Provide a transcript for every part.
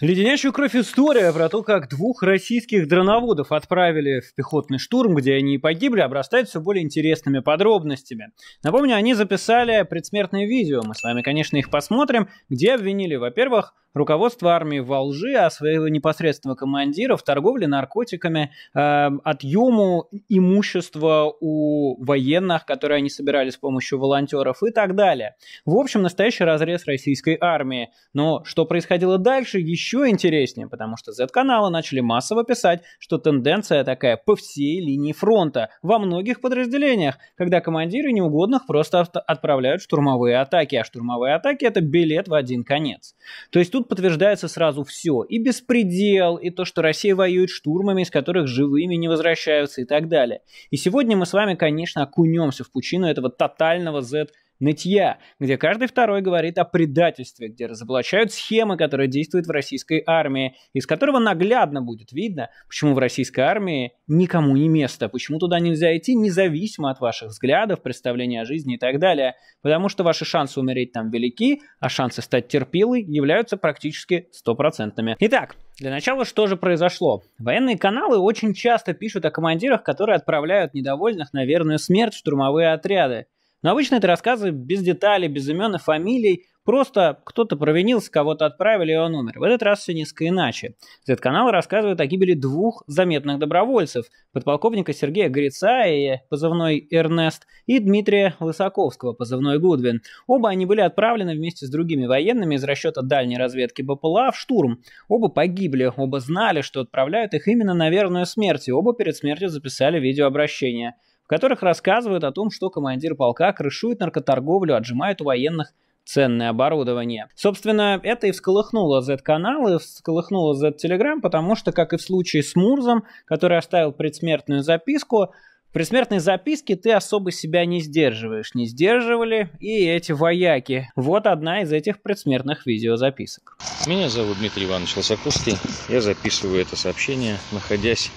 Леденящую кровь история про то, как двух российских дроноводов отправили в пехотный штурм, где они и погибли, обрастает все более интересными подробностями. Напомню, они записали предсмертное видео, мы с вами, конечно, их посмотрим, где обвинили, во-первых, руководство армии во лжи, а своего непосредственного командира в торговле наркотиками, э, отъему имущества у военных, которые они собирали с помощью волонтеров и так далее. В общем, настоящий разрез российской армии. Но что происходило дальше, еще интереснее, потому что Z-каналы начали массово писать, что тенденция такая по всей линии фронта, во многих подразделениях, когда командиры неугодных просто отправляют штурмовые атаки, а штурмовые атаки это билет в один конец. То есть тут подтверждается сразу все. И беспредел, и то, что Россия воюет штурмами, из которых живыми не возвращаются и так далее. И сегодня мы с вами, конечно, окунемся в пучину этого тотального Z нытья, где каждый второй говорит о предательстве, где разоблачают схемы, которые действуют в российской армии, из которого наглядно будет видно, почему в российской армии никому не место, почему туда нельзя идти независимо от ваших взглядов, представления о жизни и так далее, потому что ваши шансы умереть там велики, а шансы стать терпилой являются практически стопроцентными. Итак, для начала, что же произошло? Военные каналы очень часто пишут о командирах, которые отправляют недовольных на верную смерть в штурмовые отряды. Но обычно это рассказы без деталей, без имен и фамилий, Просто кто-то провинился, кого-то отправили, и он умер. В этот раз все несколько иначе. Z-канал рассказывает о гибели двух заметных добровольцев. Подполковника Сергея Грица и позывной Эрнест, и Дмитрия Лысаковского, позывной Гудвин. Оба они были отправлены вместе с другими военными из расчета дальней разведки БПЛА в штурм. Оба погибли, оба знали, что отправляют их именно на верную смерть, и оба перед смертью записали видеообращение в которых рассказывают о том, что командир полка крышует наркоторговлю, отжимает у военных ценное оборудование. Собственно, это и всколыхнуло Z-канал, и всколыхнуло Z-телеграм, потому что, как и в случае с Мурзом, который оставил предсмертную записку, в предсмертной записке ты особо себя не сдерживаешь. Не сдерживали и эти вояки. Вот одна из этих предсмертных видеозаписок. Меня зовут Дмитрий Иванович Лосаковский. Я записываю это сообщение, находясь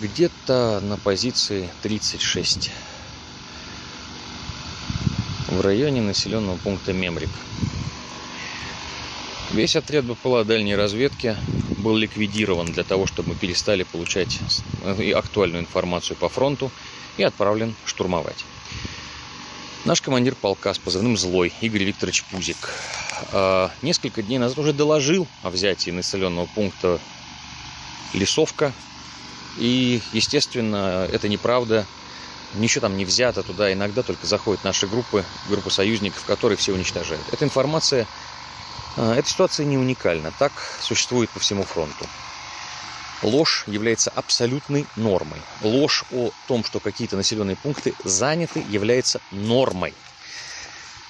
где-то на позиции 36 в районе населенного пункта Мемрик. Весь отряд БПЛА дальней разведки был ликвидирован для того, чтобы мы перестали получать э, актуальную информацию по фронту и отправлен штурмовать. Наш командир полка с позывным «Злой» Игорь Викторович Пузик э, несколько дней назад уже доложил о взятии населенного пункта Лесовка. И, естественно, это неправда ничего там не взято туда. Иногда только заходят наши группы, группы союзников, которые все уничтожают. Эта информация, а, эта ситуация не уникальна. Так существует по всему фронту. Ложь является абсолютной нормой. Ложь о том, что какие-то населенные пункты заняты, является нормой.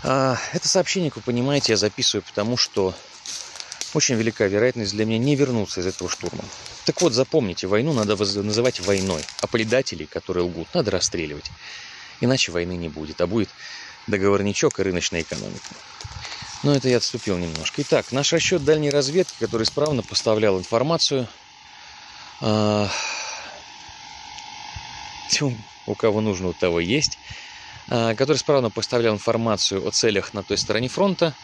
А, это сообщение, как вы понимаете, я записываю, потому что очень велика вероятность для меня не вернуться из этого штурма. Так вот, запомните, войну надо называть войной, а предателей, которые лгут, надо расстреливать. Иначе войны не будет, а будет договорничок и рыночная экономика. Но это я отступил немножко. Итак, наш расчет дальней разведки, который исправно поставлял информацию, э, у кого нужно, у того есть, э, который исправно поставлял информацию о целях на той стороне фронта,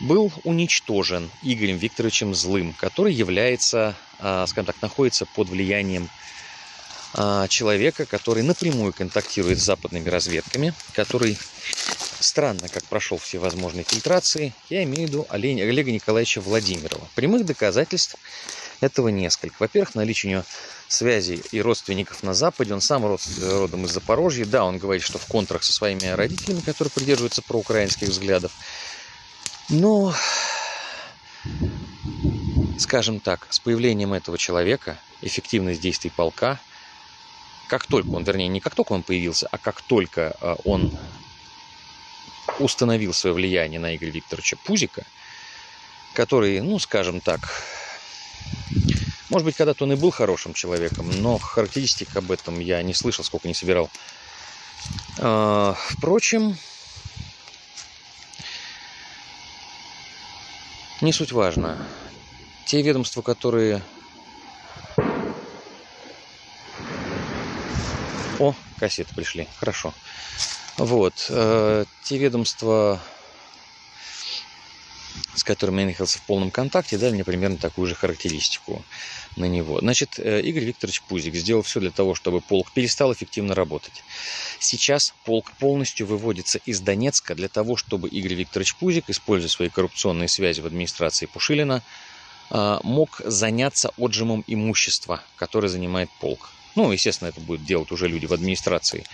был уничтожен Игорем Викторовичем Злым, который является, а, скажем так, находится под влиянием а, человека, который напрямую контактирует с западными разведками, который странно как прошел все возможные фильтрации. Я имею в виду Олега Николаевича Владимирова. Прямых доказательств этого несколько. Во-первых, наличие у него связей и родственников на Западе. Он сам родом из Запорожья. Да, он говорит, что в контрах со своими родителями, которые придерживаются проукраинских взглядов. Но, скажем так, с появлением этого человека эффективность действий полка, как только он, вернее, не как только он появился, а как только а, он установил свое влияние на Игоря Викторовича Пузика, который, ну, скажем так, может быть, когда-то он и был хорошим человеком, но характеристик об этом я не слышал, сколько не собирал. А, впрочем, Не суть важно. Те ведомства, которые... О, кассеты пришли. Хорошо. Вот. Э, те ведомства, с которым я находился в полном контакте, дали мне примерно такую же характеристику на него. Значит, э, Игорь Викторович Пузик сделал все для того, чтобы полк перестал эффективно работать. Сейчас полк полностью выводится из Донецка для того, чтобы Игорь Викторович Пузик, используя свои коррупционные связи в администрации Пушилина, э, мог заняться отжимом имущества, которое занимает полк. Ну, естественно, это будут делать уже люди в администрации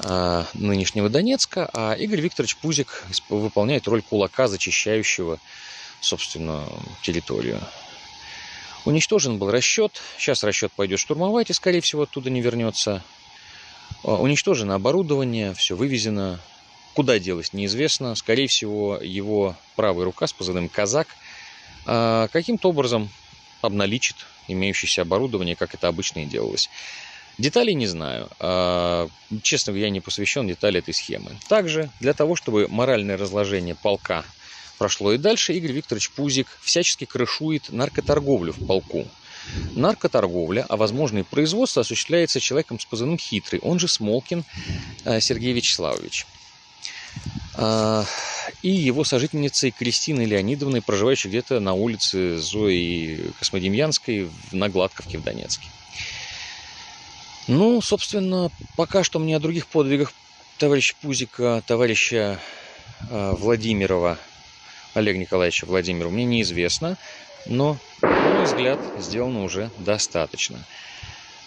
э, нынешнего Донецка, а Игорь Викторович Пузик выполняет роль кулака, зачищающего, собственно, территорию. Уничтожен был расчет. Сейчас расчет пойдет штурмовать и, скорее всего, оттуда не вернется. А, уничтожено оборудование, все вывезено. Куда делось, неизвестно. Скорее всего, его правая рука с позывным «Казак» а, каким-то образом обналичит имеющееся оборудование, как это обычно и делалось. Деталей не знаю. А, честно, я не посвящен детали этой схемы. Также для того, чтобы моральное разложение полка прошло и дальше, Игорь Викторович Пузик всячески крышует наркоторговлю в полку. Наркоторговля, а возможно и производство осуществляется человеком с позывным «Хитрый», он же Смолкин а, Сергей Вячеславович. А, и его сожительницей Кристиной Леонидовной, проживающей где-то на улице Зои Космодемьянской на Гладковке в Донецке. Ну, собственно, пока что мне о других подвигах товарища Пузика, товарища э, Владимирова, Олега Николаевича Владимирова, мне неизвестно, но, на мой взгляд, сделано уже достаточно.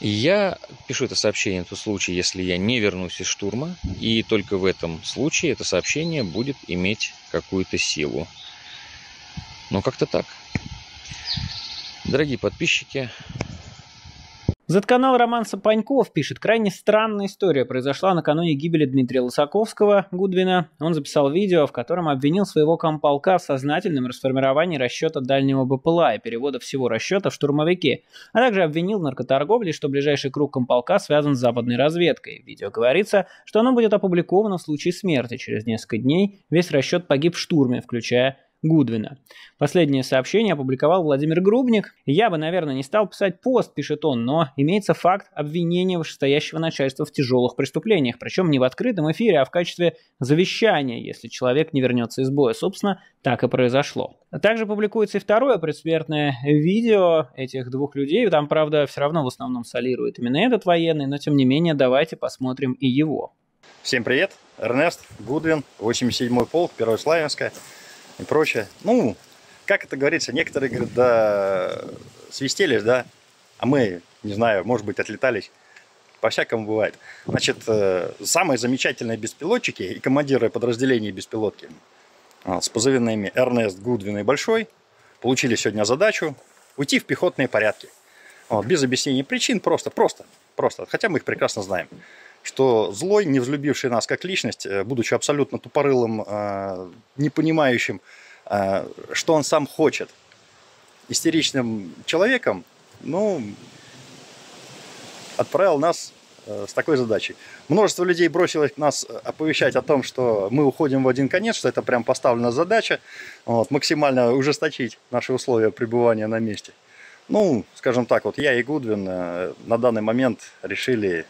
Я пишу это сообщение в тот случай, если я не вернусь из штурма, и только в этом случае это сообщение будет иметь какую-то силу. Но как-то так. Дорогие подписчики, Z-канал Роман Сапаньков пишет, крайне странная история произошла накануне гибели Дмитрия Лысаковского, Гудвина. Он записал видео, в котором обвинил своего комполка в сознательном расформировании расчета дальнего БПЛА и перевода всего расчета в штурмовики, а также обвинил в наркоторговле, что ближайший круг комполка связан с западной разведкой. В видео говорится, что оно будет опубликовано в случае смерти. Через несколько дней весь расчет погиб в штурме, включая Гудвина. Последнее сообщение опубликовал Владимир Грубник. Я бы, наверное, не стал писать пост, пишет он, но имеется факт обвинения вышестоящего начальства в тяжелых преступлениях, причем не в открытом эфире, а в качестве завещания, если человек не вернется из боя. Собственно, так и произошло. Также публикуется и второе предсмертное видео этих двух людей. Там, правда, все равно в основном солирует именно этот военный, но тем не менее давайте посмотрим и его. Всем привет, Эрнест Гудвин, 87-й полк, Первая Славянская и прочее. Ну, как это говорится, некоторые говорят, да, свистелись, да, а мы, не знаю, может быть, отлетались. По-всякому бывает. Значит, э, самые замечательные беспилотчики и командиры подразделений беспилотки а, с позывными Эрнест, Гудвин и Большой получили сегодня задачу уйти в пехотные порядки. Вот, без объяснения причин, просто, просто, просто. Хотя мы их прекрасно знаем что злой, не взлюбивший нас как личность, э, будучи абсолютно тупорылым, э, не понимающим, э, что он сам хочет, истеричным человеком, ну, отправил нас с такой задачей. Множество людей бросилось нас оповещать о том, что мы уходим в один конец, что это прям поставлена задача, вот, максимально ужесточить наши условия пребывания на месте. Ну, скажем так, вот я и Гудвин на данный момент решили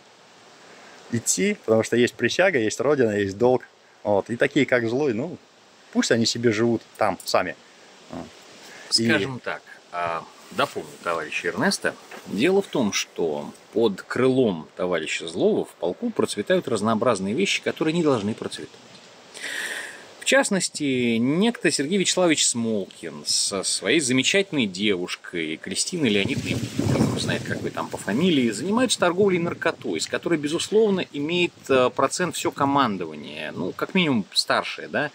идти, потому что есть присяга, есть родина, есть долг. Вот. И такие, как злой, ну, пусть они себе живут там сами. Скажем и... так, а, дополню товарища Эрнеста. Дело в том, что под крылом товарища Злого в полку процветают разнообразные вещи, которые не должны процветать. Частности, некто Сергей Вячеславович Смолкин со своей замечательной девушкой Кристиной Леонидовной, знает, как вы там по фамилии, занимаются торговлей наркотой, с которой, безусловно, имеет э, процент все командование, ну, как минимум старшее, да,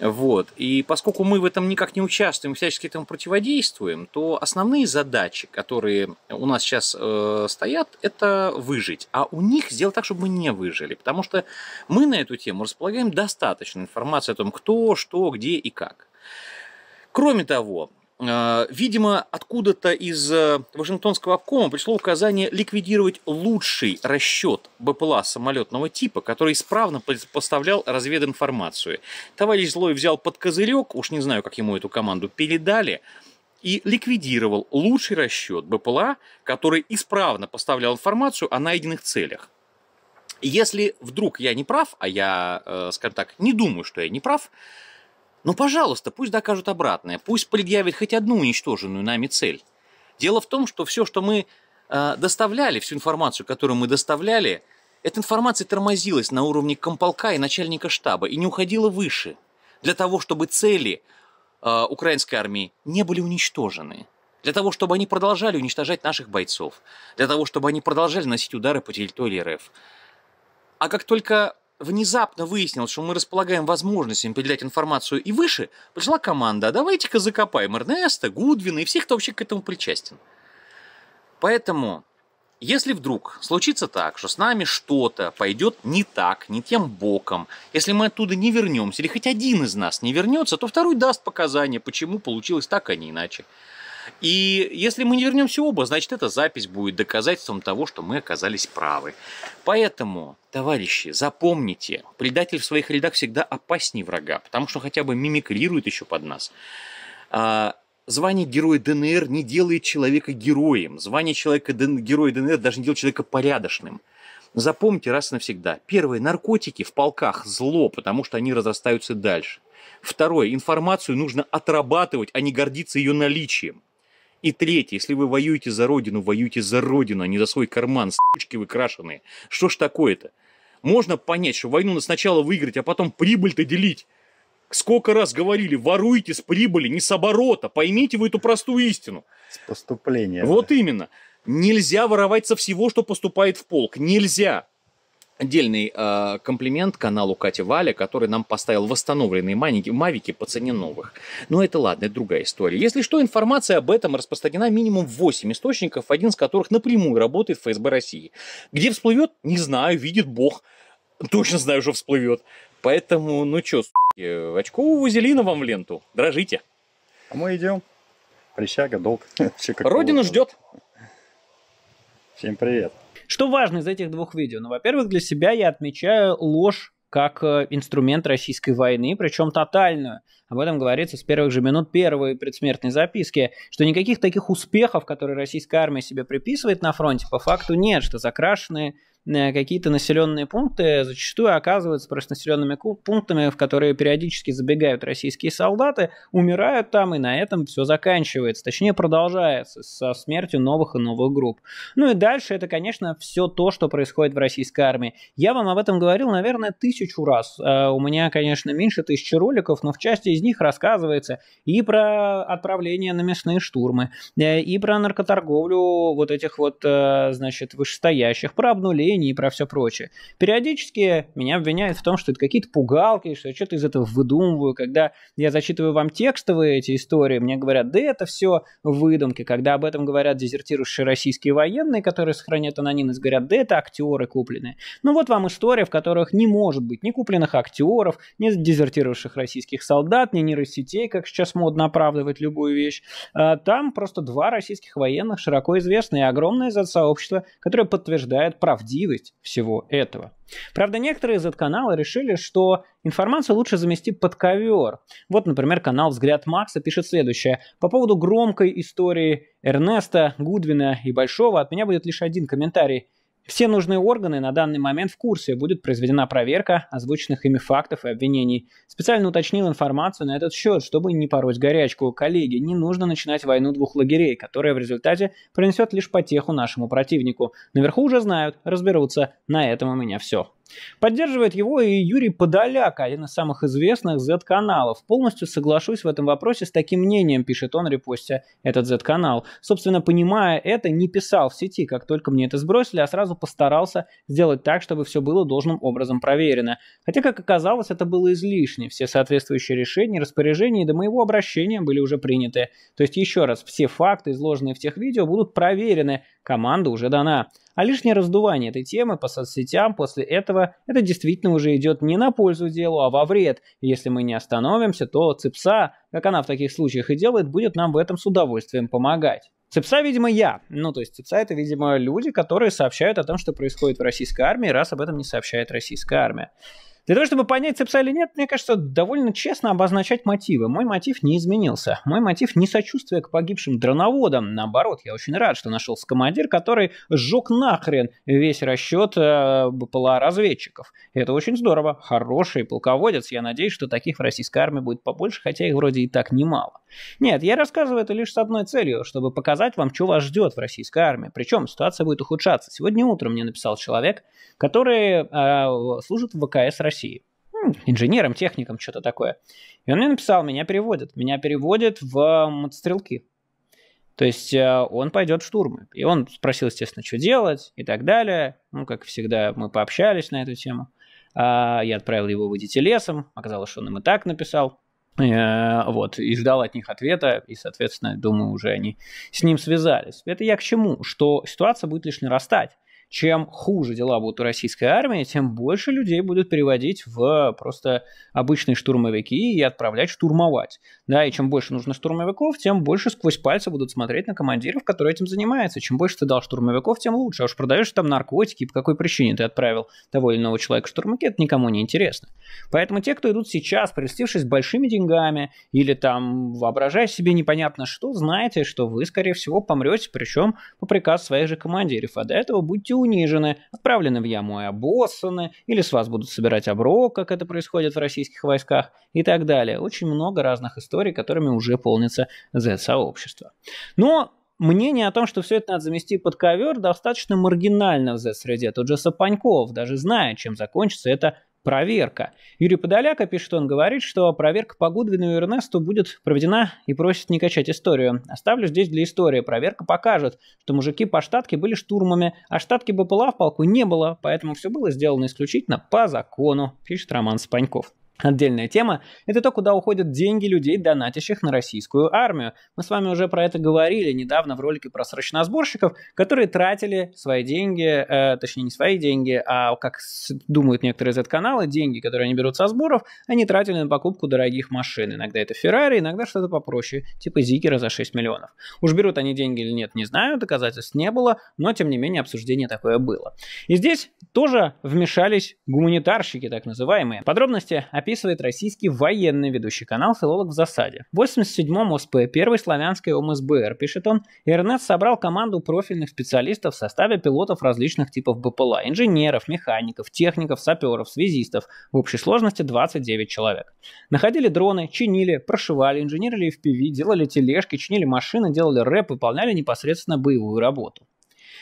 вот. И поскольку мы в этом никак не участвуем, всячески этому противодействуем, то основные задачи, которые у нас сейчас э, стоят, это выжить. А у них сделать так, чтобы мы не выжили. Потому что мы на эту тему располагаем достаточно информации о том, кто, что, где и как. Кроме того, видимо, откуда-то из э, Вашингтонского обкома пришло указание ликвидировать лучший расчет БПЛА самолетного типа, который исправно поставлял развединформацию. Товарищ Злой взял под козырек, уж не знаю, как ему эту команду передали, и ликвидировал лучший расчет БПЛА, который исправно поставлял информацию о найденных целях. Если вдруг я не прав, а я, э, скажем так, не думаю, что я не прав, Ну, пожалуйста, пусть докажут обратное, пусть предъявят хоть одну уничтоженную нами цель. Дело в том, что все, что мы э, доставляли, всю информацию, которую мы доставляли, эта информация тормозилась на уровне комполка и начальника штаба и не уходила выше, для того, чтобы цели э, украинской армии не были уничтожены, для того, чтобы они продолжали уничтожать наших бойцов, для того, чтобы они продолжали носить удары по территории РФ. А как только внезапно выяснилось, что мы располагаем возможностями передать информацию и выше, пришла команда, а давайте-ка закопаем Эрнеста, Гудвина и всех, кто вообще к этому причастен. Поэтому, если вдруг случится так, что с нами что-то пойдет не так, не тем боком, если мы оттуда не вернемся, или хоть один из нас не вернется, то второй даст показания, почему получилось так, а не иначе. И если мы не вернемся оба, значит, эта запись будет доказательством того, что мы оказались правы. Поэтому, товарищи, запомните, предатель в своих рядах всегда опаснее врага, потому что хотя бы мимикрирует еще под нас. А, звание героя ДНР не делает человека героем. Звание человека героя ДНР даже не делает человека порядочным. Запомните раз и навсегда. Первое. Наркотики в полках зло, потому что они разрастаются дальше. Второе. Информацию нужно отрабатывать, а не гордиться ее наличием. И третье, если вы воюете за родину, воюйте за родину, а не за свой карман, сучки вы крашеные. Что ж такое-то? Можно понять, что войну надо сначала выиграть, а потом прибыль-то делить. Сколько раз говорили, воруйте с прибыли, не с оборота. Поймите вы эту простую истину. С поступления. Вот именно. Нельзя воровать со всего, что поступает в полк. Нельзя отдельный э, комплимент каналу Катя Валя, который нам поставил восстановленные маники, мавики по цене новых. Но это ладно, это другая история. Если что, информация об этом распространена минимум в 8 источников, один из которых напрямую работает в ФСБ России. Где всплывет? Не знаю, видит Бог. Точно знаю, что всплывет. Поэтому, ну что, очкового вазелина вам в ленту. Дрожите. А мы идем. Присяга, долг. Родина ждет. Всем привет. Что важно из этих двух видео? Ну, во-первых, для себя я отмечаю ложь как э, инструмент российской войны, причем тотальную. Об этом говорится с первых же минут первой предсмертной записки, что никаких таких успехов, которые российская армия себе приписывает на фронте, по факту нет, что закрашенные какие-то населенные пункты зачастую оказываются просто населенными пунктами, в которые периодически забегают российские солдаты, умирают там, и на этом все заканчивается. Точнее, продолжается со смертью новых и новых групп. Ну и дальше это, конечно, все то, что происходит в российской армии. Я вам об этом говорил, наверное, тысячу раз. Э, у меня, конечно, меньше тысячи роликов, но в части из них рассказывается и про отправление на мясные штурмы, э, и про наркоторговлю вот этих вот, значит, вышестоящих, про обнуление давлении и про все прочее. Периодически меня обвиняют в том, что это какие-то пугалки, что я что-то из этого выдумываю. Когда я зачитываю вам текстовые эти истории, мне говорят, да это все выдумки. Когда об этом говорят дезертирующие российские военные, которые сохраняют анонимность, говорят, да это актеры купленные. Ну вот вам история, в которых не может быть ни купленных актеров, ни дезертировавших российских солдат, ни нейросетей, как сейчас модно оправдывать любую вещь. А там просто два российских военных, широко известные, огромное сообщество, которое подтверждает правдивость правдивость всего этого. Правда, некоторые из Z-канала решили, что информацию лучше замести под ковер. Вот, например, канал «Взгляд Макса» пишет следующее. По поводу громкой истории Эрнеста, Гудвина и Большого от меня будет лишь один комментарий – все нужные органы на данный момент в курсе. Будет произведена проверка озвученных ими фактов и обвинений. Специально уточнил информацию на этот счет, чтобы не пороть горячку. Коллеги, не нужно начинать войну двух лагерей, которая в результате принесет лишь потеху нашему противнику. Наверху уже знают, разберутся. На этом у меня все. Поддерживает его и Юрий Подоляк, один из самых известных Z-каналов. Полностью соглашусь в этом вопросе с таким мнением, пишет он, репостя этот Z-канал. Собственно, понимая это, не писал в сети, как только мне это сбросили, а сразу постарался сделать так, чтобы все было должным образом проверено. Хотя, как оказалось, это было излишне. Все соответствующие решения, распоряжения до моего обращения были уже приняты. То есть, еще раз, все факты, изложенные в тех видео, будут проверены. Команда уже дана. А лишнее раздувание этой темы по соцсетям после этого это действительно уже идет не на пользу делу, а во вред. И если мы не остановимся, то ЦИПСа, как она в таких случаях и делает, будет нам в этом с удовольствием помогать. ЦИПСа, видимо, я. Ну, то есть ЦИПСа это, видимо, люди, которые сообщают о том, что происходит в российской армии, раз об этом не сообщает российская армия. Для того, чтобы понять, цепса или нет, мне кажется, довольно честно обозначать мотивы. Мой мотив не изменился. Мой мотив не сочувствие к погибшим дроноводам. Наоборот, я очень рад, что нашелся командир, который сжег нахрен весь расчет э, разведчиков. Это очень здорово. Хороший полководец. Я надеюсь, что таких в российской армии будет побольше, хотя их вроде и так немало. Нет, я рассказываю это лишь с одной целью, чтобы показать вам, что вас ждет в российской армии. Причем ситуация будет ухудшаться. Сегодня утром мне написал человек, который э, служит в ВКС России. Инженером, техником, что-то такое. И он мне написал, меня переводят. Меня переводят в мотострелки. То есть э, он пойдет в штурмы. И он спросил, естественно, что делать и так далее. Ну, как всегда, мы пообщались на эту тему. А, я отправил его выйти лесом. Оказалось, что он им и так написал. Э, вот, и ждал от них ответа, и, соответственно, думаю, уже они с ним связались. Это я к чему? Что ситуация будет лишь нарастать чем хуже дела будут у российской армии, тем больше людей будут переводить в просто обычные штурмовики и отправлять штурмовать. Да, и чем больше нужно штурмовиков, тем больше сквозь пальцы будут смотреть на командиров, которые этим занимаются. Чем больше ты дал штурмовиков, тем лучше. А уж продаешь там наркотики, по какой причине ты отправил того или иного человека в штурмовики, это никому не интересно. Поэтому те, кто идут сейчас, прельстившись большими деньгами или там воображая себе непонятно что, знаете, что вы, скорее всего, помрете, причем по приказу своих же командиров. А до этого будьте унижены, отправлены в яму и обоссаны, или с вас будут собирать оброк, как это происходит в российских войсках, и так далее. Очень много разных историй, которыми уже полнится Z-сообщество. Но мнение о том, что все это надо замести под ковер, достаточно маргинально в Z-среде. Тот же Сапаньков даже знает, чем закончится это проверка. Юрий Подоляка пишет, он говорит, что проверка по Гудвину и Эрнесту будет проведена и просит не качать историю. Оставлю здесь для истории. Проверка покажет, что мужики по штатке были штурмами, а штатки БПЛА в полку не было, поэтому все было сделано исключительно по закону, пишет Роман Спаньков. Отдельная тема – это то, куда уходят деньги людей, донатящих на российскую армию. Мы с вами уже про это говорили недавно в ролике про срочносборщиков, которые тратили свои деньги, э, точнее не свои деньги, а как думают некоторые Z-каналы, деньги, которые они берут со сборов, они тратили на покупку дорогих машин. Иногда это Феррари, иногда что-то попроще, типа Зикера за 6 миллионов. Уж берут они деньги или нет, не знаю, доказательств не было, но тем не менее обсуждение такое было. И здесь тоже вмешались гуманитарщики, так называемые. Подробности описаны описывает российский военный ведущий канал «Филолог в засаде». В 87-м ОСП, первой славянской ОМСБР, пишет он, РНС собрал команду профильных специалистов в составе пилотов различных типов БПЛА, инженеров, механиков, техников, саперов, связистов, в общей сложности 29 человек. Находили дроны, чинили, прошивали, инженерили FPV, делали тележки, чинили машины, делали рэп, выполняли непосредственно боевую работу.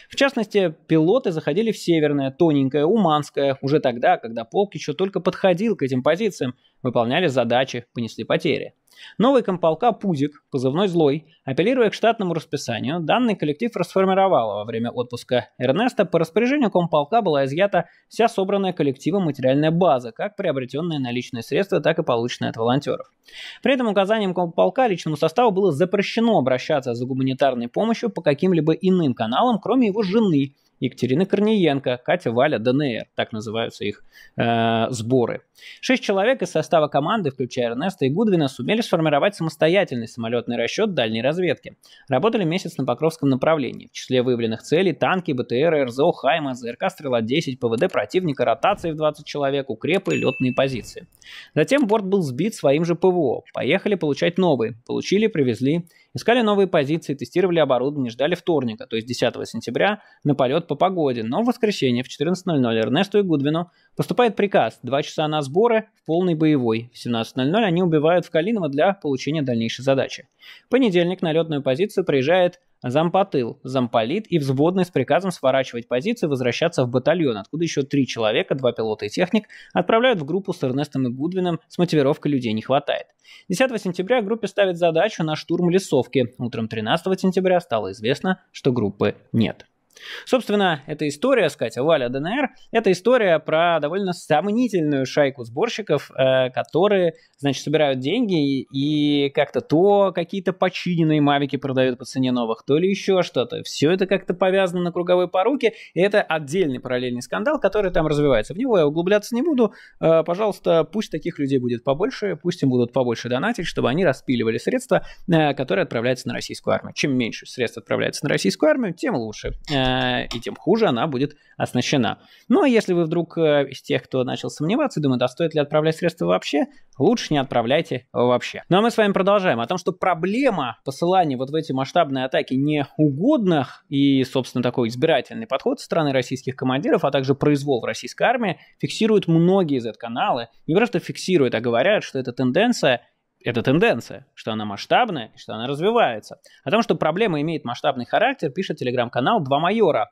В частности, пилоты заходили в Северное, Тоненькое, Уманское, уже тогда, когда полк еще только подходил к этим позициям, выполняли задачи, понесли потери. Новый комполка «Пузик», позывной «Злой», апеллируя к штатному расписанию, данный коллектив расформировал во время отпуска Эрнеста. По распоряжению комполка была изъята вся собранная коллективом материальная база, как приобретенные наличные средства, так и полученные от волонтеров. При этом указанием комполка личному составу было запрещено обращаться за гуманитарной помощью по каким-либо иным каналам, кроме его жены – Екатерина Корниенко, Катя Валя, ДНР, так называются их э, сборы. Шесть человек из состава команды, включая Эрнеста и Гудвина, сумели сформировать самостоятельный самолетный расчет дальней разведки. Работали месяц на Покровском направлении. В числе выявленных целей танки, БТР, РЗО, Хайма, ЗРК Стрела-10, ПВД противника, ротации в 20 человек, укрепы, летные позиции. Затем борт был сбит своим же ПВО. Поехали получать новые. Получили, привезли. Искали новые позиции, тестировали оборудование, ждали вторника, то есть 10 сентября, на полет по погоде. Но в воскресенье в 14.00 Эрнесту и Гудвину поступает приказ 2 часа на сборы в полный боевой. В 17.00 они убивают в Калиново для получения дальнейшей задачи. В понедельник на летную позицию приезжает зампотыл, замполит и взводный с приказом сворачивать позиции и возвращаться в батальон, откуда еще три человека, два пилота и техник, отправляют в группу с Эрнестом и Гудвином, с мотивировкой людей не хватает. 10 сентября группе ставят задачу на штурм лесовки. Утром 13 сентября стало известно, что группы нет. Собственно, эта история, сказать, Валя ДНР, это история про довольно сомнительную шайку сборщиков, э, которые, значит, собирают деньги и как-то то какие-то починенные мавики продают по цене новых, то ли еще что-то. Все это как-то повязано на круговой поруке, и это отдельный параллельный скандал, который там развивается. В него я углубляться не буду. Э, пожалуйста, пусть таких людей будет побольше, пусть им будут побольше донатить, чтобы они распиливали средства, э, которые отправляются на российскую армию. Чем меньше средств отправляется на российскую армию, тем лучше. Э, и тем хуже она будет оснащена. Ну, а если вы вдруг э, из тех, кто начал сомневаться, думает, а стоит ли отправлять средства вообще, лучше не отправляйте вообще. Ну, а мы с вами продолжаем. О том, что проблема посылания вот в эти масштабные атаки неугодных и, собственно, такой избирательный подход со стороны российских командиров, а также произвол в российской армии, фиксируют многие Z-каналы. Не просто фиксируют, а говорят, что эта тенденция это тенденция, что она масштабная что она развивается. О том, что проблема имеет масштабный характер, пишет телеграм-канал «Два майора».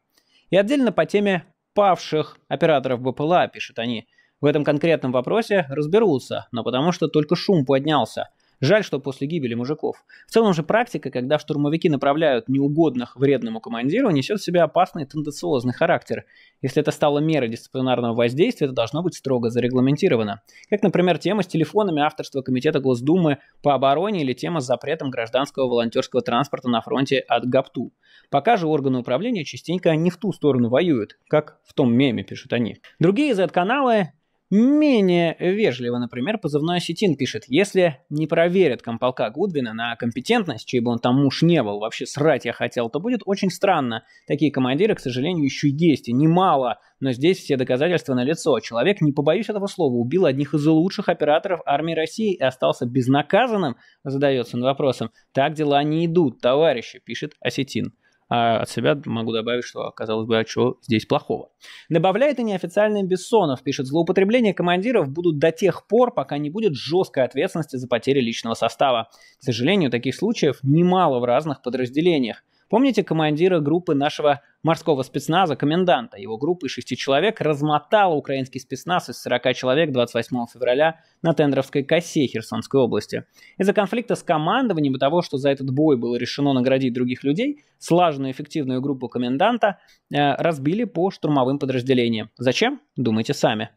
И отдельно по теме павших операторов БПЛА, пишут они. В этом конкретном вопросе разберутся, но потому что только шум поднялся. Жаль, что после гибели мужиков. В целом же практика, когда штурмовики направляют неугодных вредному командиру, несет в себе опасный тенденциозный характер. Если это стало мерой дисциплинарного воздействия, это должно быть строго зарегламентировано. Как, например, тема с телефонами авторства Комитета Госдумы по обороне или тема с запретом гражданского волонтерского транспорта на фронте от ГАПТУ. Пока же органы управления частенько не в ту сторону воюют, как в том меме, пишут они. Другие Z-каналы Менее вежливо, например, позывной осетин пишет, если не проверят комполка Гудвина на компетентность, чей бы он там муж не был, вообще срать я хотел, то будет очень странно. Такие командиры, к сожалению, еще есть, и немало, но здесь все доказательства на лицо. Человек, не побоюсь этого слова, убил одних из лучших операторов армии России и остался безнаказанным, задается он вопросом. Так дела не идут, товарищи, пишет осетин. А от себя могу добавить, что, казалось бы, а что здесь плохого. Добавляет и неофициальный Бессонов, пишет, злоупотребления командиров будут до тех пор, пока не будет жесткой ответственности за потери личного состава. К сожалению, таких случаев немало в разных подразделениях. Помните командира группы нашего морского спецназа, коменданта? Его группа из шести человек размотала украинский спецназ из 40 человек 28 февраля на Тендровской косе Херсонской области. Из-за конфликта с командованием и того, что за этот бой было решено наградить других людей, слаженную эффективную группу коменданта э, разбили по штурмовым подразделениям. Зачем? Думайте сами.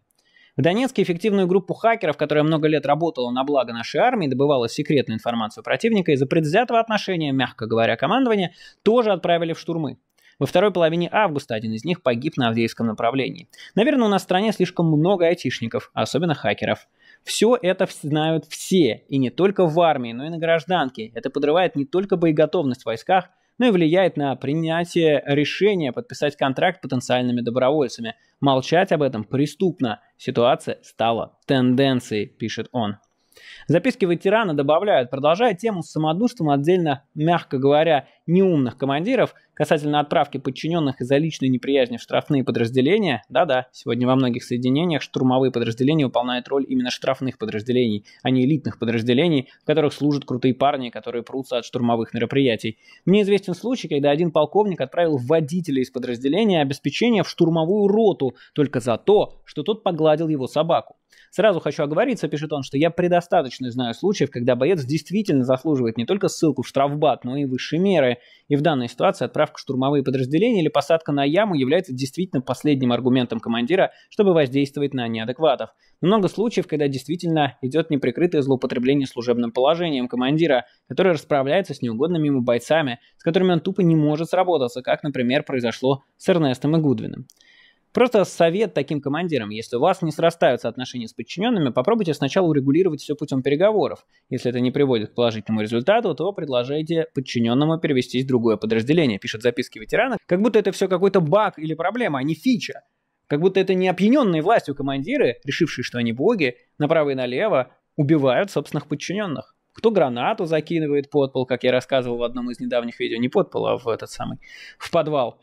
В Донецке эффективную группу хакеров, которая много лет работала на благо нашей армии, добывала секретную информацию противника из-за предвзятого отношения, мягко говоря, командования, тоже отправили в штурмы. Во второй половине августа один из них погиб на Авдеевском направлении. Наверное, у нас в стране слишком много айтишников, особенно хакеров. Все это знают все, и не только в армии, но и на гражданке. Это подрывает не только боеготовность в войсках, но и влияет на принятие решения подписать контракт потенциальными добровольцами. Молчать об этом преступно. Ситуация стала тенденцией, пишет он. Записки ветерана добавляют, продолжая тему с самодурством отдельно, мягко говоря, неумных командиров касательно отправки подчиненных из-за личной неприязни в штрафные подразделения. Да-да, сегодня во многих соединениях штурмовые подразделения выполняют роль именно штрафных подразделений, а не элитных подразделений, в которых служат крутые парни, которые прутся от штурмовых мероприятий. Мне известен случай, когда один полковник отправил водителя из подразделения обеспечения в штурмовую роту только за то, что тот погладил его собаку. Сразу хочу оговориться, пишет он, что я предостаточно знаю случаев, когда боец действительно заслуживает не только ссылку в штрафбат, но и высшие меры. И в данной ситуации отправка в штурмовые подразделения или посадка на яму является действительно последним аргументом командира, чтобы воздействовать на неадекватов. Много случаев, когда действительно идет неприкрытое злоупотребление служебным положением командира, который расправляется с неугодными ему бойцами, с которыми он тупо не может сработаться, как, например, произошло с Эрнестом и Гудвином. Просто совет таким командирам, если у вас не срастаются отношения с подчиненными, попробуйте сначала урегулировать все путем переговоров. Если это не приводит к положительному результату, то предложите подчиненному перевестись в другое подразделение, пишет записки ветерана, как будто это все какой-то баг или проблема, а не фича. Как будто это не опьяненные властью командиры, решившие, что они боги, направо и налево убивают собственных подчиненных. Кто гранату закидывает под пол, как я рассказывал в одном из недавних видео, не под пол, а в этот самый, в подвал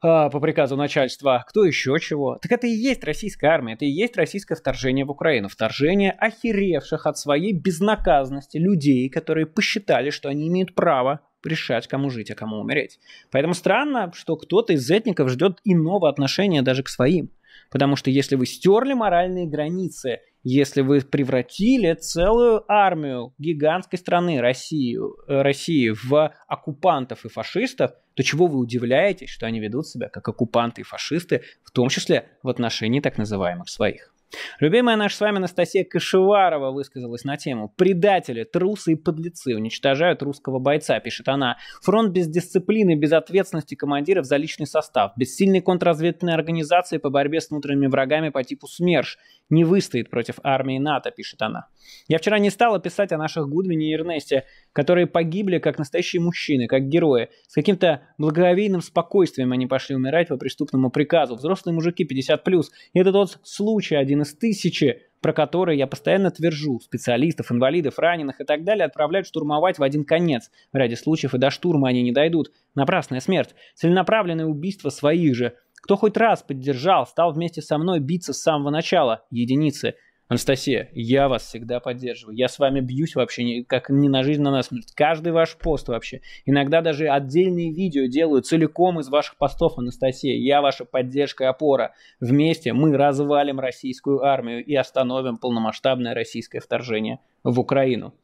по приказу начальства, кто еще чего. Так это и есть российская армия, это и есть российское вторжение в Украину. Вторжение охеревших от своей безнаказанности людей, которые посчитали, что они имеют право решать, кому жить, а кому умереть. Поэтому странно, что кто-то из этников ждет иного отношения даже к своим. Потому что если вы стерли моральные границы, если вы превратили целую армию гигантской страны России, э, России в оккупантов и фашистов, то чего вы удивляетесь, что они ведут себя как оккупанты и фашисты, в том числе в отношении так называемых своих? Любимая наша с вами Анастасия Кашеварова высказалась на тему «Предатели, трусы и подлецы уничтожают русского бойца», пишет она. «Фронт без дисциплины, без ответственности командиров за личный состав, без сильной контрразведывательной организации по борьбе с внутренними врагами по типу СМЕРШ не выстоит против армии НАТО», пишет она. Я вчера не стала писать о наших Гудвине и Эрнесте, которые погибли как настоящие мужчины, как герои. С каким-то благоговейным спокойствием они пошли умирать по преступному приказу. Взрослые мужики 50+. И это тот случай, один из тысячи, про который я постоянно твержу. Специалистов, инвалидов, раненых и так далее отправляют штурмовать в один конец. Ради случаев и до штурма они не дойдут. Напрасная смерть. Целенаправленное убийство своих же. Кто хоть раз поддержал, стал вместе со мной биться с самого начала. Единицы. Анастасия, я вас всегда поддерживаю. Я с вами бьюсь вообще не, как не на жизнь, на насмерть. Каждый ваш пост вообще. Иногда даже отдельные видео делаю целиком из ваших постов, Анастасия. Я ваша поддержка и опора. Вместе мы развалим российскую армию и остановим полномасштабное российское вторжение в Украину.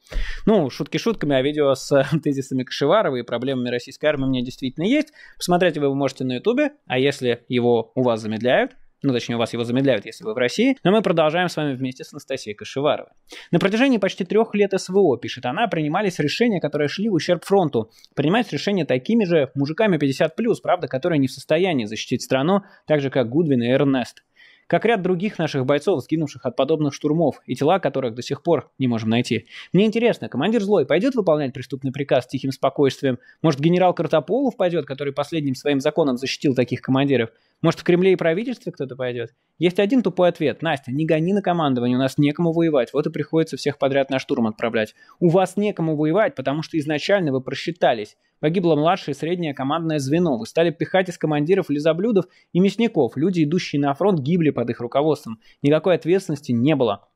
Ну, шутки шутками, а видео с тезисами Кашеварова и проблемами российской армии у меня действительно есть. Посмотреть вы можете на ютубе, а если его у вас замедляют, ну, точнее, у вас его замедляют, если вы в России, но мы продолжаем с вами вместе с Анастасией Кашеваровой. На протяжении почти трех лет СВО, пишет она, принимались решения, которые шли в ущерб фронту. Принимались решения такими же мужиками 50+, правда, которые не в состоянии защитить страну, так же, как Гудвин и Эрнест как ряд других наших бойцов, сгинувших от подобных штурмов, и тела которых до сих пор не можем найти. Мне интересно, командир Злой пойдет выполнять преступный приказ с тихим спокойствием? Может, генерал Картополов пойдет, который последним своим законом защитил таких командиров? Может, в Кремле и правительстве кто-то пойдет? Есть один тупой ответ. Настя, не гони на командование, у нас некому воевать. Вот и приходится всех подряд на штурм отправлять. У вас некому воевать, потому что изначально вы просчитались. Погибло младшее и среднее командное звено. Вы стали пихать из командиров лизоблюдов и мясников. Люди, идущие на фронт, гибли под их руководством. Никакой ответственности не было.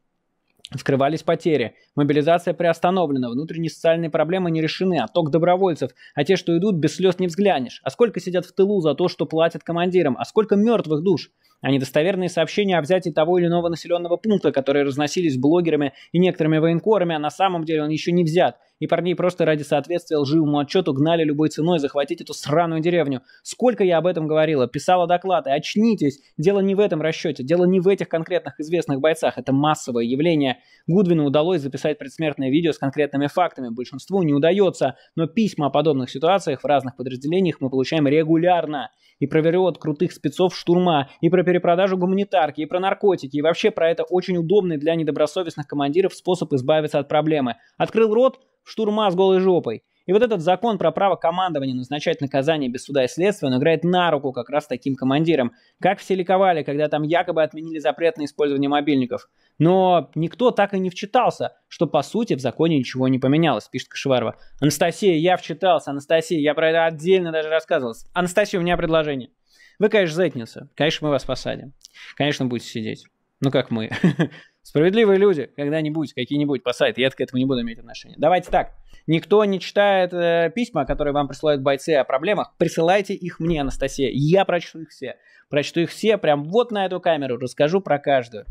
Вскрывались потери. Мобилизация приостановлена. Внутренние социальные проблемы не решены. Отток добровольцев. А те, что идут, без слез не взглянешь. А сколько сидят в тылу за то, что платят командирам? А сколько мертвых душ? А недостоверные сообщения о взятии того или иного населенного пункта, которые разносились блогерами и некоторыми военкорами, а на самом деле он еще не взят. И парней просто ради соответствия лживому отчету гнали любой ценой захватить эту сраную деревню. Сколько я об этом говорила, писала доклады, очнитесь. Дело не в этом расчете, дело не в этих конкретных известных бойцах, это массовое явление. Гудвину удалось записать предсмертное видео с конкретными фактами, большинству не удается, но письма о подобных ситуациях в разных подразделениях мы получаем регулярно и про верет крутых спецов штурма, и про перепродажу гуманитарки, и про наркотики, и вообще про это очень удобный для недобросовестных командиров способ избавиться от проблемы. Открыл рот, штурма с голой жопой. И вот этот закон про право командования назначать наказание без суда и следствия, он играет на руку как раз таким командирам. Как все ликовали, когда там якобы отменили запрет на использование мобильников. Но никто так и не вчитался, что по сути в законе ничего не поменялось, пишет Кашеварова. Анастасия, я вчитался, Анастасия, я про это отдельно даже рассказывал. Анастасия, у меня предложение. Вы, конечно, зетница. Конечно, мы вас посадим. Конечно, будете сидеть. Ну, как мы. Справедливые люди когда-нибудь, какие-нибудь посадят. Я к этому не буду иметь отношения. Давайте так. Никто не читает э, письма, которые вам присылают бойцы о проблемах. Присылайте их мне, Анастасия. Я прочту их все. Прочту их все прям вот на эту камеру. Расскажу про каждую.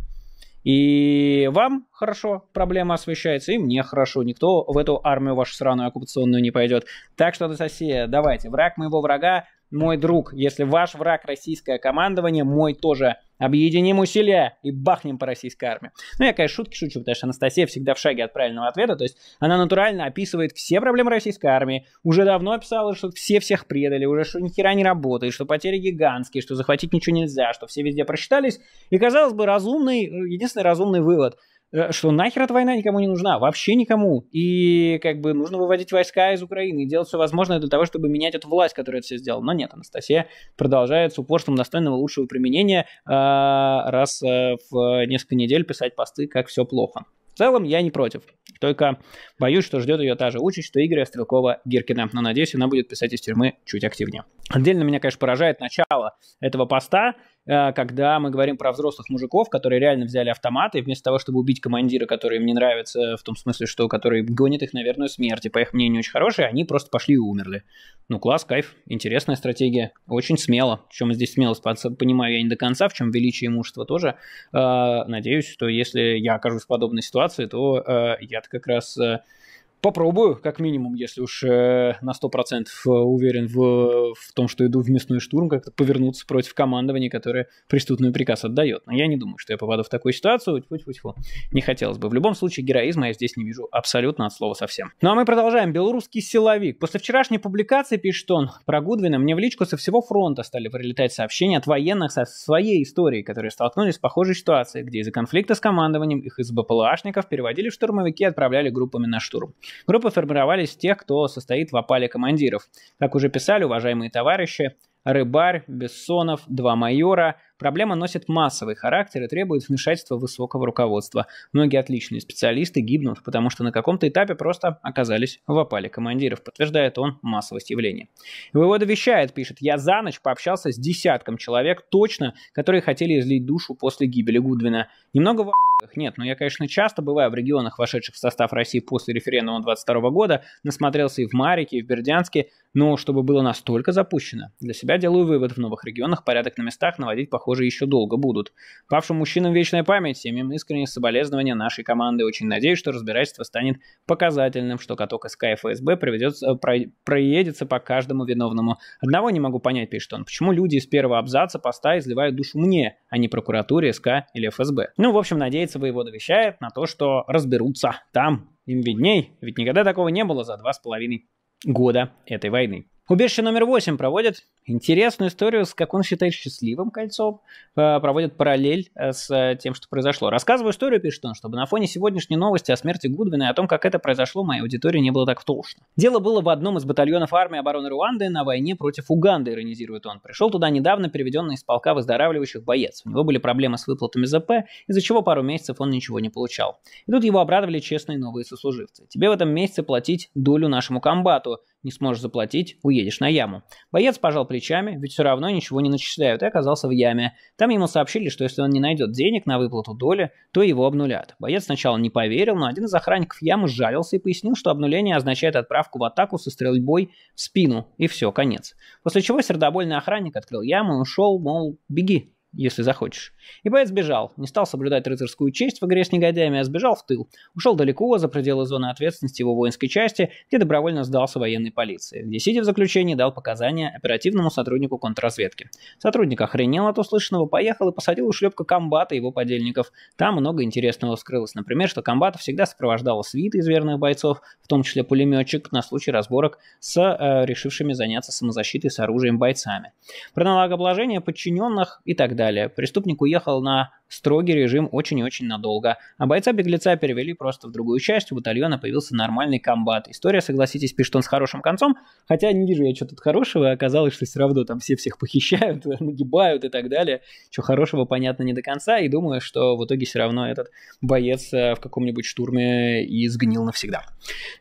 И вам хорошо проблема освещается, и мне хорошо. Никто в эту армию вашу сраную оккупационную не пойдет. Так что, Анастасия, давайте. Враг моего врага мой друг. Если ваш враг российское командование, мой тоже. Объединим усилия и бахнем по российской армии. Ну, я, конечно, шутки шучу, потому что Анастасия всегда в шаге от правильного ответа. То есть она натурально описывает все проблемы российской армии. Уже давно описала, что все всех предали, уже что ни хера не работает, что потери гигантские, что захватить ничего нельзя, что все везде просчитались. И, казалось бы, разумный, единственный разумный вывод – Э, что нахер эта война никому не нужна, вообще никому. И как бы нужно выводить войска из Украины и делать все возможное для того, чтобы менять эту власть, которая это все сделала. Но нет, Анастасия продолжает с упорством достойного лучшего применения э, раз э, в несколько недель писать посты, как все плохо. В целом я не против. Только боюсь, что ждет ее та же участь, что Игоря Стрелкова-Гиркина. Но надеюсь, она будет писать из тюрьмы чуть активнее. Отдельно меня, конечно, поражает начало этого поста, Э, когда мы говорим про взрослых мужиков, которые реально взяли автоматы, и вместо того, чтобы убить командира, который им не нравится, в том смысле, что который гонит их на верную смерть, и по их мнению очень хорошие, они просто пошли и умерли. Ну, класс, кайф, интересная стратегия, очень смело. В чем здесь смелость, понимаю я не до конца, в чем величие имущества тоже. Э, надеюсь, что если я окажусь в подобной ситуации, то э, я как раз Попробую, как минимум, если уж э, на 100% э, уверен в, в том, что иду в мясной штурм, как-то повернуться против командования, которое преступный приказ отдает. Но я не думаю, что я попаду в такую ситуацию. Тьфу -тьфу -тьфу. Не хотелось бы. В любом случае, героизма я здесь не вижу абсолютно от слова совсем. Ну а мы продолжаем. Белорусский силовик. После вчерашней публикации, пишет он, про Гудвина, мне в личку со всего фронта стали прилетать сообщения от военных со своей историей, которые столкнулись с похожей ситуацией, где из-за конфликта с командованием их из БПЛАшников переводили в штурмовики и отправляли группами на штурм. Группы формировались тех, кто состоит в опале командиров. Как уже писали уважаемые товарищи, Рыбарь, Бессонов, два майора. Проблема носит массовый характер и требует вмешательства высокого руководства. Многие отличные специалисты гибнут, потому что на каком-то этапе просто оказались в опале командиров, подтверждает он массовость явления. Вывода вещает, пишет, я за ночь пообщался с десятком человек точно, которые хотели излить душу после гибели Гудвина. Немного в нет, но я, конечно, часто бываю в регионах, вошедших в состав России после референдума 22 года, насмотрелся и в Марике, и в Бердянске, но чтобы было настолько запущено. Для себя делаю вывод, в новых регионах порядок на местах наводить, похоже, еще долго будут. Павшим мужчинам вечная память, семьям искренние соболезнования нашей команды. Очень надеюсь, что разбирательство станет показательным, что каток СК и ФСБ приведется, про, проедется по каждому виновному. Одного не могу понять, пишет он, почему люди из первого абзаца поста изливают душу мне, а не прокуратуре, СК или ФСБ. Ну, в общем, надеется, воевода вещает на то, что разберутся там. Им видней, ведь никогда такого не было за два с половиной года этой войны. Убежище номер восемь проводит интересную историю, с как он считает счастливым кольцом, э, проводит параллель э, с э, тем, что произошло. Рассказываю историю, пишет он, чтобы на фоне сегодняшней новости о смерти Гудвина и о том, как это произошло, моей аудитории не было так толстно. Дело было в одном из батальонов армии обороны Руанды на войне против Уганды, иронизирует он. Пришел туда недавно переведенный из полка выздоравливающих боец. У него были проблемы с выплатами ЗП, из-за чего пару месяцев он ничего не получал. И тут его обрадовали честные новые сослуживцы. Тебе в этом месяце платить долю нашему комбату, не сможешь заплатить, уедешь на яму. Боец пожал плечами, ведь все равно ничего не начисляют, и оказался в яме. Там ему сообщили, что если он не найдет денег на выплату доли, то его обнулят. Боец сначала не поверил, но один из охранников ямы сжалился и пояснил, что обнуление означает отправку в атаку со стрельбой в спину, и все, конец. После чего сердобольный охранник открыл яму и ушел, мол, беги, если захочешь. И боец сбежал, не стал соблюдать рыцарскую честь в игре с негодяями, а сбежал в тыл. Ушел далеко, за пределы зоны ответственности его воинской части, где добровольно сдался военной полиции, где, сидя в заключении, дал показания оперативному сотруднику контрразведки. Сотрудник охренел от услышанного, поехал и посадил у шлепка комбата и его подельников. Там много интересного вскрылось. Например, что комбата всегда сопровождала свита из верных бойцов, в том числе пулеметчик, на случай разборок с э, решившими заняться самозащитой с оружием бойцами. Про налогообложение подчиненных и так далее. Преступник уехал на строгий режим очень и очень надолго, а бойца-беглеца перевели просто в другую часть, у батальона появился нормальный комбат. История, согласитесь, пишет он с хорошим концом, хотя не вижу я что тут хорошего, оказалось, что все равно там все всех похищают, нагибают и так далее. Что хорошего, понятно, не до конца, и думаю, что в итоге все равно этот боец э, в каком-нибудь штурме и сгнил навсегда.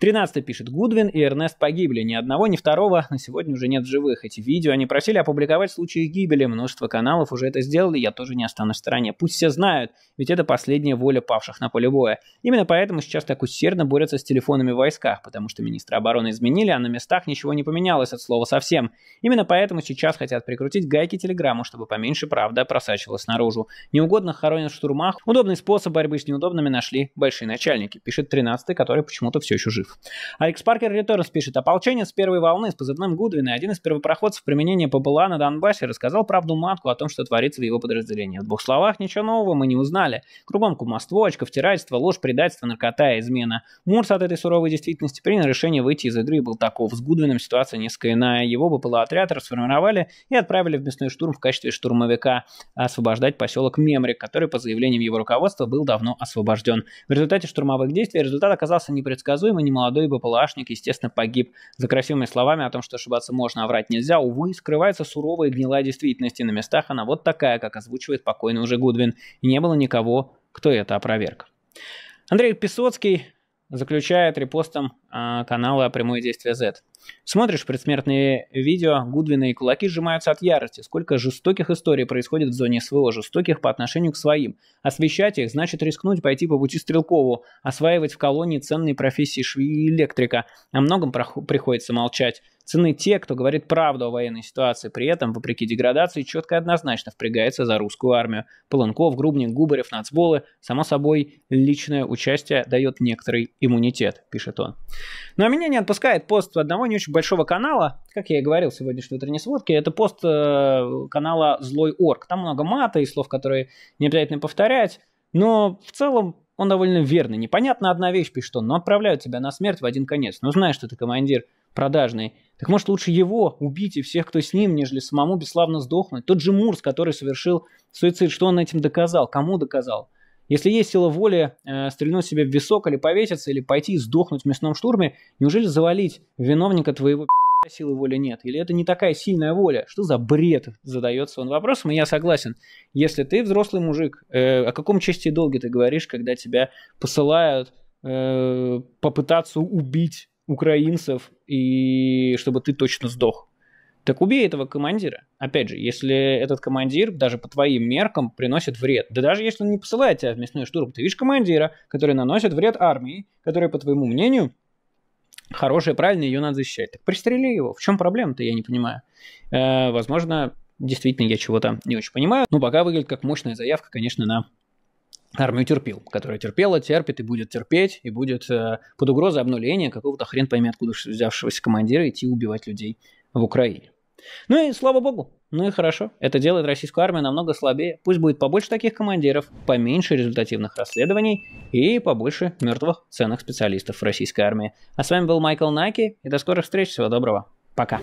13 пишет, Гудвин и Эрнест погибли, ни одного, ни второго на сегодня уже нет живых. Эти видео они просили опубликовать случаи гибели, множество каналов уже это сделали, я тоже не останусь в стороне. Пусть все знают, ведь это последняя воля павших на поле боя. Именно поэтому сейчас так усердно борются с телефонами в войсках, потому что министра обороны изменили, а на местах ничего не поменялось от слова совсем. Именно поэтому сейчас хотят прикрутить гайки телеграмму, чтобы поменьше правда просачивалась наружу. Неугодных хоронят в штурмах. Удобный способ борьбы с неудобными нашли большие начальники, пишет 13-й, который почему-то все еще жив. Алекс Паркер Реторнс пишет, ополченец первой волны с позывным Гудвина, один из первопроходцев применения ПБЛА на Донбассе, рассказал правду матку о том, что творится в его подразделении. В двух словах ничего нового мы не узнали. Кругом кумовство, очковтирательство, ложь, предательство, наркота и измена. Мурс от этой суровой действительности принял решение выйти из игры и был таков. С Гудвином ситуация несколько иная. Его БПЛА-отряд расформировали и отправили в мясной штурм в качестве штурмовика освобождать поселок Мемрик, который, по заявлениям его руководства, был давно освобожден. В результате штурмовых действий результат оказался непредсказуемый. Немолодой БПЛАшник, естественно, погиб. За красивыми словами о том, что ошибаться можно, а врать нельзя, увы, скрывается суровая и гнилая действительность. И на местах она вот такая, как озвучивает покойный уже Гудвин и не было никого, кто это опроверг. Андрей Песоцкий заключает репостом э, канала «Прямое действие Z». Смотришь предсмертные видео, Гудвина и кулаки сжимаются от ярости. Сколько жестоких историй происходит в зоне СВО, жестоких по отношению к своим. Освещать их значит рискнуть пойти по пути Стрелкову, осваивать в колонии ценные профессии швеи и электрика. О многом приходится молчать. цены те, кто говорит правду о военной ситуации, при этом, вопреки деградации, четко и однозначно впрягается за русскую армию. Полонков, Грубник, Губарев, Нацболы, само собой, личное участие дает некоторый иммунитет, пишет он. Но ну, а меня не отпускает пост одного не очень большого канала, как я и говорил в сегодняшней утренней сводке, это пост э, канала Злой Орг. Там много мата и слов, которые не обязательно повторять, но в целом он довольно верный. Непонятно одна вещь, пишет он, но отправляют тебя на смерть в один конец. Ну, знаешь, что ты командир продажный. Так может лучше его убить и всех, кто с ним, нежели самому бесславно сдохнуть. Тот же Мурс, который совершил суицид, что он этим доказал? Кому доказал? Если есть сила воли э, стрельнуть себе в висок или повеситься, или пойти и сдохнуть в мясном штурме, неужели завалить виновника твоего силы воли нет? Или это не такая сильная воля? Что за бред? Задается он вопросом, и я согласен. Если ты взрослый мужик, э, о каком чести и долге ты говоришь, когда тебя посылают э, попытаться убить украинцев, и чтобы ты точно сдох? Так убей этого командира. Опять же, если этот командир даже по твоим меркам приносит вред, да даже если он не посылает тебя в мясной штурм, ты видишь командира, который наносит вред армии, который, по твоему мнению, хорошая, правильная, ее надо защищать. Так пристрели его. В чем проблема-то, я не понимаю. Э, возможно, действительно я чего-то не очень понимаю. Но пока выглядит как мощная заявка, конечно, на армию терпел, которая терпела, терпит и будет терпеть, и будет э, под угрозой обнуления какого-то хрен пойми откуда взявшегося командира идти убивать людей в Украине. Ну и слава богу, ну и хорошо. Это делает российскую армию намного слабее. Пусть будет побольше таких командиров, поменьше результативных расследований и побольше мертвых ценных специалистов в российской армии. А с вами был Майкл Наки, и до скорых встреч. Всего доброго. Пока.